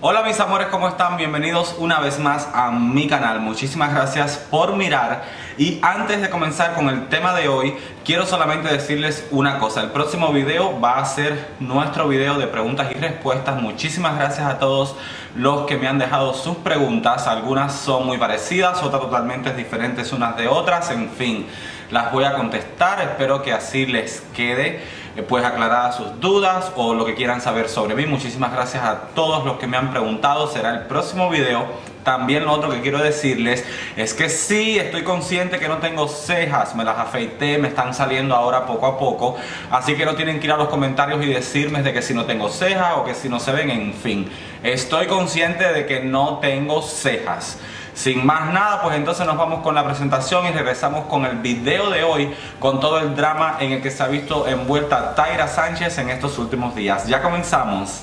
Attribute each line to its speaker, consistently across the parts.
Speaker 1: Hola mis amores, ¿cómo están? Bienvenidos una vez más a mi canal. Muchísimas gracias por mirar. Y antes de comenzar con el tema de hoy, quiero solamente decirles una cosa. El próximo video va a ser nuestro video de preguntas y respuestas. Muchísimas gracias a todos los que me han dejado sus preguntas. Algunas son muy parecidas, otras totalmente diferentes unas de otras. En fin, las voy a contestar. Espero que así les quede pues aclarar sus dudas o lo que quieran saber sobre mí. Muchísimas gracias a todos los que me han preguntado. Será el próximo video. También lo otro que quiero decirles es que sí, estoy consciente que no tengo cejas, me las afeité, me están saliendo ahora poco a poco, así que no tienen que ir a los comentarios y decirme de que si no tengo cejas o que si no se ven, en fin. Estoy consciente de que no tengo cejas. Sin más nada, pues entonces nos vamos con la presentación y regresamos con el video de hoy, con todo el drama en el que se ha visto envuelta Taira Sánchez en estos últimos días. Ya comenzamos.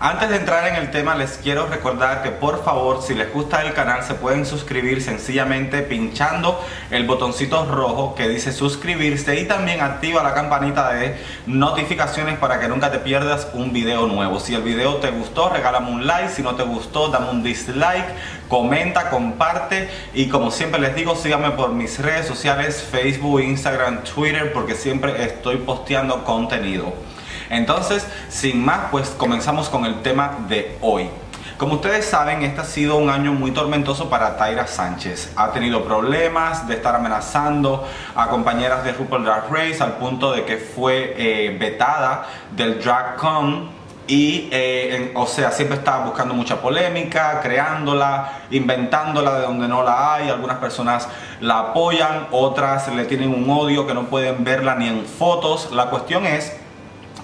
Speaker 1: Antes de entrar en el tema les quiero recordar que por favor si les gusta el canal se pueden suscribir sencillamente pinchando el botoncito rojo que dice suscribirse y también activa la campanita de notificaciones para que nunca te pierdas un video nuevo. Si el video te gustó regálame un like, si no te gustó dame un dislike, comenta, comparte y como siempre les digo síganme por mis redes sociales Facebook, Instagram, Twitter porque siempre estoy posteando contenido. Entonces, sin más, pues comenzamos con el tema de hoy. Como ustedes saben, este ha sido un año muy tormentoso para Tyra Sánchez. Ha tenido problemas de estar amenazando a compañeras de RuPaul Drag Race al punto de que fue eh, vetada del DragCon y, eh, o sea, siempre está buscando mucha polémica, creándola, inventándola de donde no la hay. Algunas personas la apoyan, otras le tienen un odio que no pueden verla ni en fotos. La cuestión es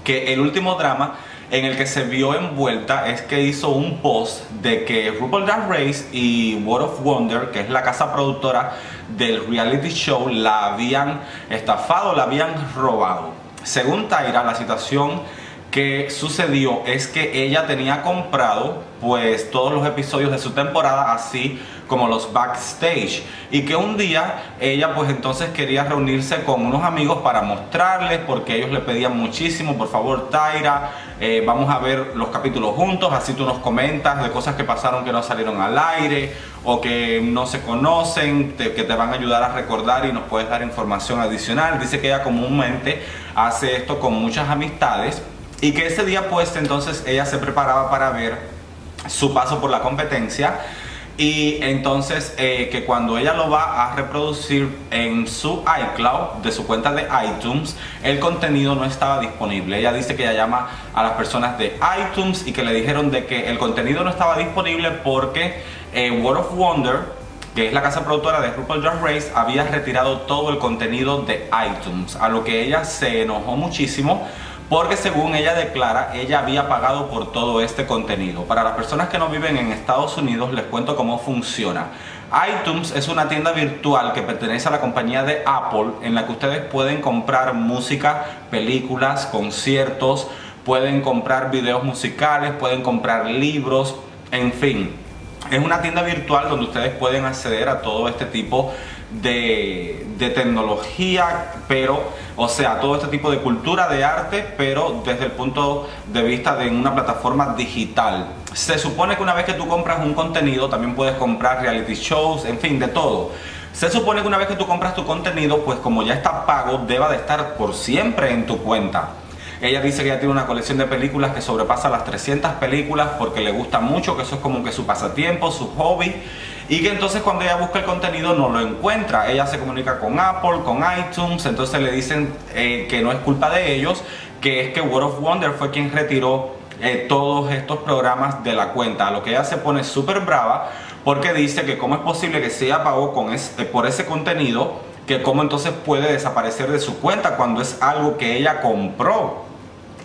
Speaker 1: que el último drama en el que se vio envuelta es que hizo un post de que RuPaul Drag Race y World of Wonder, que es la casa productora del reality show, la habían estafado, la habían robado. Según Tyra, la situación que sucedió es que ella tenía comprado pues todos los episodios de su temporada así como los backstage. Y que un día ella pues entonces quería reunirse con unos amigos para mostrarles porque ellos le pedían muchísimo por favor Tyra eh, vamos a ver los capítulos juntos así tú nos comentas de cosas que pasaron que no salieron al aire o que no se conocen que te van a ayudar a recordar y nos puedes dar información adicional dice que ella comúnmente hace esto con muchas amistades y que ese día pues entonces ella se preparaba para ver su paso por la competencia. Y entonces eh, que cuando ella lo va a reproducir en su iCloud de su cuenta de iTunes el contenido no estaba disponible. Ella dice que ella llama a las personas de iTunes y que le dijeron de que el contenido no estaba disponible porque eh, World of Wonder que es la casa productora de RuPaul Drag Race, había retirado todo el contenido de iTunes, a lo que ella se enojó muchísimo porque según ella declara, ella había pagado por todo este contenido. Para las personas que no viven en Estados Unidos, les cuento cómo funciona. iTunes es una tienda virtual que pertenece a la compañía de Apple en la que ustedes pueden comprar música, películas, conciertos, pueden comprar videos musicales, pueden comprar libros, en fin. Es una tienda virtual donde ustedes pueden acceder a todo este tipo de, de tecnología, pero o sea, todo este tipo de cultura de arte, pero desde el punto de vista de una plataforma digital. Se supone que una vez que tú compras un contenido, también puedes comprar reality shows, en fin, de todo. Se supone que una vez que tú compras tu contenido, pues como ya está pago, deba de estar por siempre en tu cuenta. Ella dice que ya tiene una colección de películas que sobrepasa las 300 películas porque le gusta mucho, que eso es como que su pasatiempo, su hobby y que entonces cuando ella busca el contenido no lo encuentra. Ella se comunica con Apple, con iTunes, entonces le dicen eh, que no es culpa de ellos, que es que World of Wonder fue quien retiró eh, todos estos programas de la cuenta. A lo que ella se pone súper brava porque dice que cómo es posible que se ella pagó con eh, por ese contenido, que cómo entonces puede desaparecer de su cuenta cuando es algo que ella compró.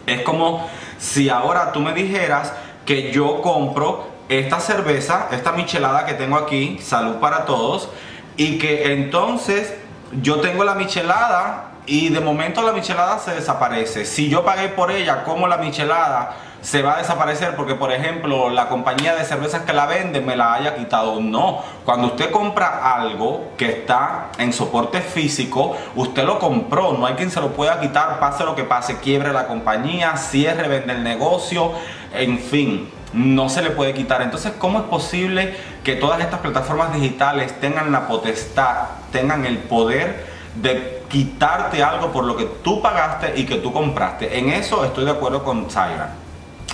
Speaker 1: Es como si ahora tú me dijeras que yo compro esta cerveza, esta michelada que tengo aquí, salud para todos, y que entonces yo tengo la michelada y de momento la michelada se desaparece. Si yo pagué por ella, como la michelada se va a desaparecer porque, por ejemplo, la compañía de cervezas que la vende me la haya quitado. No, cuando usted compra algo que está en soporte físico, usted lo compró, no hay quien se lo pueda quitar, pase lo que pase, quiebre la compañía, cierre, vende el negocio, en fin no se le puede quitar. Entonces, ¿cómo es posible que todas estas plataformas digitales tengan la potestad, tengan el poder de quitarte algo por lo que tú pagaste y que tú compraste? En eso estoy de acuerdo con Tyra.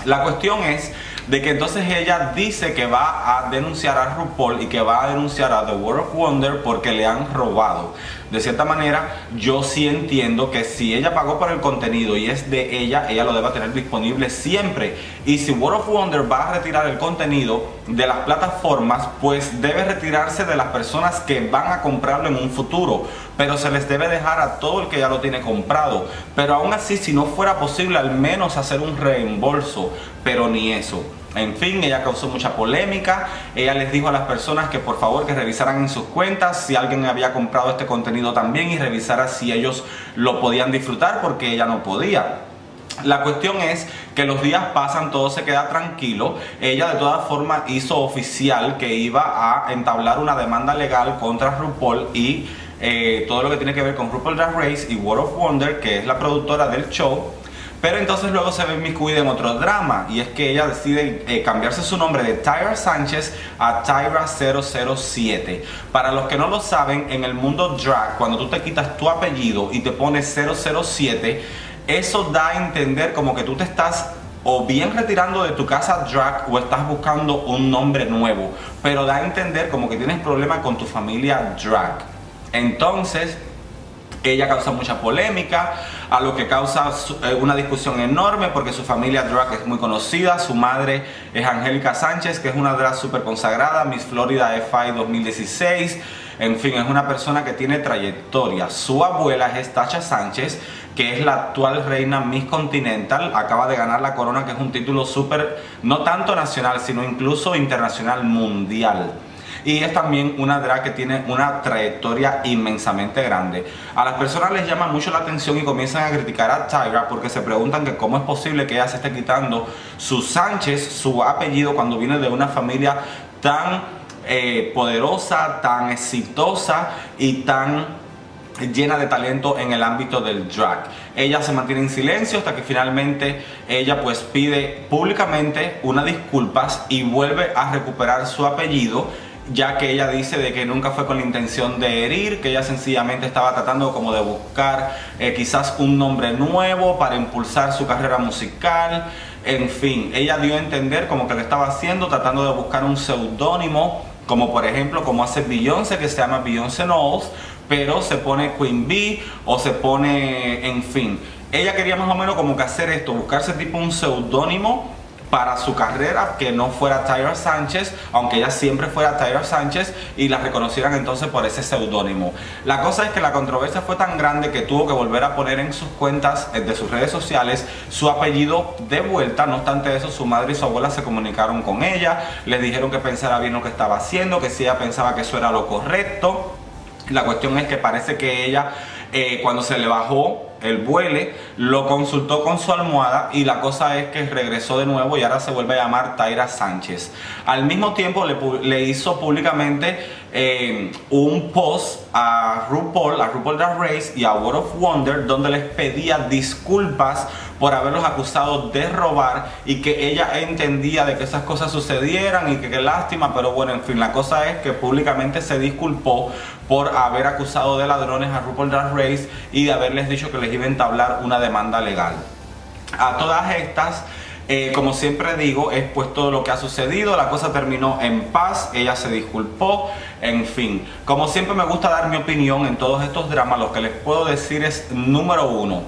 Speaker 1: La cuestión es de que entonces ella dice que va a denunciar a RuPaul y que va a denunciar a The World of Wonder porque le han robado. De cierta manera, yo sí entiendo que si ella pagó por el contenido y es de ella, ella lo debe tener disponible siempre. Y si World of Wonder va a retirar el contenido de las plataformas, pues debe retirarse de las personas que van a comprarlo en un futuro. Pero se les debe dejar a todo el que ya lo tiene comprado. Pero aún así, si no fuera posible, al menos hacer un reembolso. Pero ni eso. En fin, ella causó mucha polémica. Ella les dijo a las personas que por favor que revisaran en sus cuentas si alguien había comprado este contenido también y revisara si ellos lo podían disfrutar porque ella no podía. La cuestión es que los días pasan, todo se queda tranquilo. Ella de todas formas hizo oficial que iba a entablar una demanda legal contra RuPaul y eh, todo lo que tiene que ver con RuPaul Drag Race y World of Wonder, que es la productora del show. Pero entonces luego se ve inmiscuida en otro drama y es que ella decide eh, cambiarse su nombre de Tyra Sánchez a Tyra 007. Para los que no lo saben, en el mundo drag, cuando tú te quitas tu apellido y te pones 007, eso da a entender como que tú te estás o bien retirando de tu casa drag o estás buscando un nombre nuevo, pero da a entender como que tienes problemas con tu familia drag. Entonces, ella causa mucha polémica, a lo que causa eh, una discusión enorme porque su familia drag es muy conocida, su madre es Angélica Sánchez, que es una drag super consagrada, Miss Florida FI 2016, en fin, es una persona que tiene trayectoria. Su abuela es Tacha Sánchez, que es la actual reina Miss Continental, acaba de ganar la corona, que es un título súper, no tanto nacional, sino incluso internacional mundial y es también una drag que tiene una trayectoria inmensamente grande. A las personas les llama mucho la atención y comienzan a criticar a Tyra porque se preguntan que cómo es posible que ella se esté quitando su Sánchez, su apellido, cuando viene de una familia tan eh, poderosa, tan exitosa y tan llena de talento en el ámbito del drag. Ella se mantiene en silencio hasta que finalmente ella pues pide públicamente unas disculpas y vuelve a recuperar su apellido ya que ella dice de que nunca fue con la intención de herir, que ella sencillamente estaba tratando como de buscar eh, quizás un nombre nuevo para impulsar su carrera musical, en fin, ella dio a entender como que lo estaba haciendo tratando de buscar un seudónimo, como por ejemplo como hace Beyoncé que se llama Beyoncé Knowles, pero se pone Queen Bee o se pone, en fin, ella quería más o menos como que hacer esto, buscarse tipo un seudónimo para su carrera que no fuera Tyra Sánchez, aunque ella siempre fuera Tyra Sánchez y la reconocieran entonces por ese seudónimo. La cosa es que la controversia fue tan grande que tuvo que volver a poner en sus cuentas eh, de sus redes sociales su apellido de vuelta. No obstante eso, su madre y su abuela se comunicaron con ella, les dijeron que pensara bien lo que estaba haciendo, que si ella pensaba que eso era lo correcto. La cuestión es que parece que ella, eh, cuando se le bajó el vuele, lo consultó con su almohada y la cosa es que regresó de nuevo y ahora se vuelve a llamar Taira Sánchez. Al mismo tiempo le, hizo públicamente eh, un post a RuPaul, a RuPaul Drag Race y a World of Wonder donde les pedía disculpas por haberlos acusado de robar y que ella entendía de que esas cosas sucedieran y que qué lástima, pero bueno, en fin, la cosa es que públicamente se disculpó por haber acusado de ladrones a RuPaul Drag Race y de haberles dicho que les iba a entablar una demanda legal. A todas estas, eh, como siempre digo, es pues todo lo que ha sucedido, la cosa terminó en paz, ella se disculpó, en fin. Como siempre me gusta dar mi opinión en todos estos dramas, lo que les puedo decir es, número uno,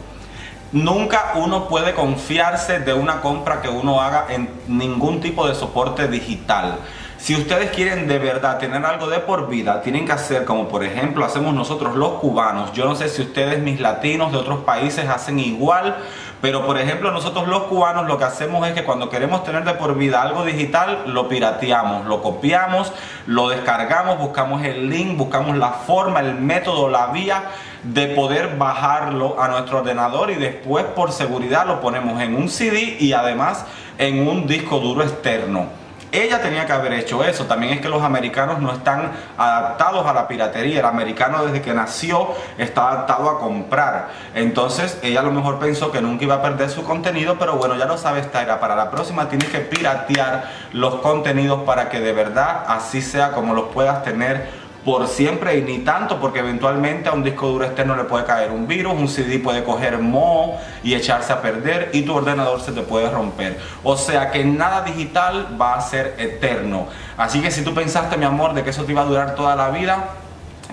Speaker 1: Nunca uno puede confiarse de una compra que uno haga en ningún tipo de soporte digital. Si ustedes quieren de verdad tener algo de por vida, tienen que hacer como por ejemplo hacemos nosotros los cubanos. Yo no sé si ustedes, mis latinos de otros países, hacen igual, pero por ejemplo nosotros los cubanos lo que hacemos es que cuando queremos tener de por vida algo digital, lo pirateamos, lo copiamos, lo descargamos, buscamos el link, buscamos la forma, el método, la vía de poder bajarlo a nuestro ordenador y después por seguridad lo ponemos en un CD y además en un disco duro externo. Ella tenía que haber hecho eso. También es que los americanos no están adaptados a la piratería. El americano desde que nació está adaptado a comprar. Entonces ella a lo mejor pensó que nunca iba a perder su contenido, pero bueno, ya lo sabes, Taira. Para la próxima tienes que piratear los contenidos para que de verdad así sea como los puedas tener por siempre y ni tanto porque eventualmente a un disco duro externo le puede caer un virus, un CD puede coger moho y echarse a perder y tu ordenador se te puede romper. O sea que nada digital va a ser eterno. Así que si tú pensaste, mi amor, de que eso te iba a durar toda la vida,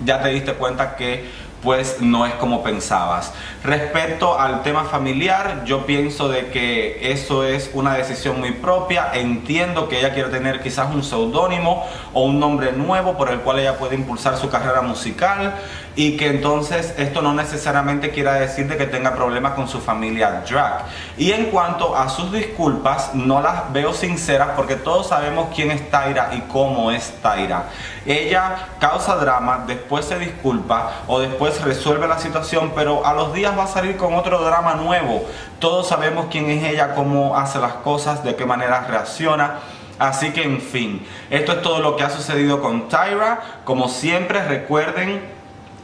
Speaker 1: ya te diste cuenta que pues no es como pensabas. Respecto al tema familiar, yo pienso de que eso es una decisión muy propia. Entiendo que ella quiere tener quizás un seudónimo o un nombre nuevo por el cual ella puede impulsar su carrera musical y que entonces esto no necesariamente quiera decir de que tenga problemas con su familia drag. Y en cuanto a sus disculpas, no las veo sinceras porque todos sabemos quién es Tyra y cómo es Tyra. Ella causa drama, después se disculpa o después resuelve la situación, pero a los días va a salir con otro drama nuevo. Todos sabemos quién es ella, cómo hace las cosas, de qué manera reacciona. Así que en fin, esto es todo lo que ha sucedido con Tyra. Como siempre, recuerden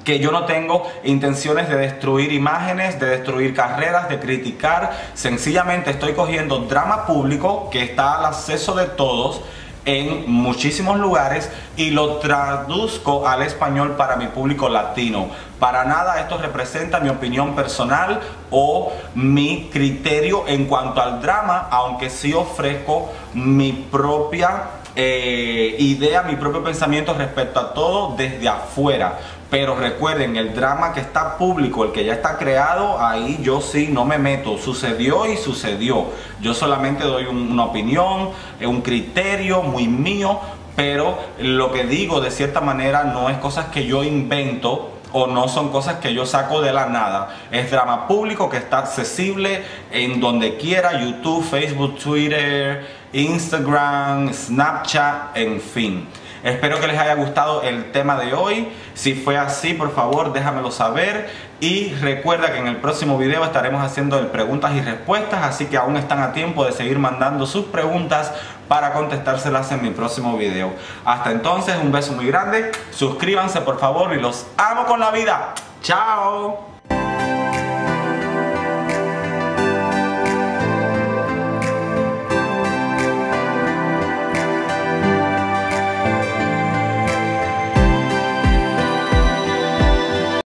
Speaker 1: que yo no tengo intenciones de destruir imágenes, de destruir carreras, de criticar. Sencillamente estoy cogiendo drama público que está al acceso de todos en muchísimos lugares y lo traduzco al español para mi público latino. Para nada esto representa mi opinión personal o mi criterio en cuanto al drama, aunque sí ofrezco mi propia eh, idea, mi propio pensamiento respecto a todo desde afuera. Pero recuerden, el drama que está público, el que ya está creado, ahí yo sí no me meto. Sucedió y sucedió. Yo solamente doy una opinión, eh, un criterio muy mío, pero lo que digo de cierta manera no es cosas que yo invento o no son cosas que yo saco de la nada. Es drama público que está accesible en donde quiera, YouTube, Facebook, Twitter, Instagram, Snapchat, en fin. Espero que les haya gustado el tema de hoy. Si fue así, por favor, déjamelo saber. Y recuerda que en el próximo video estaremos haciendo preguntas y respuestas, así que aún están a tiempo de seguir mandando sus preguntas para contestárselas en mi próximo video. Hasta entonces, un beso muy grande. Suscríbanse, por favor, y los amo con la vida. ¡Chao!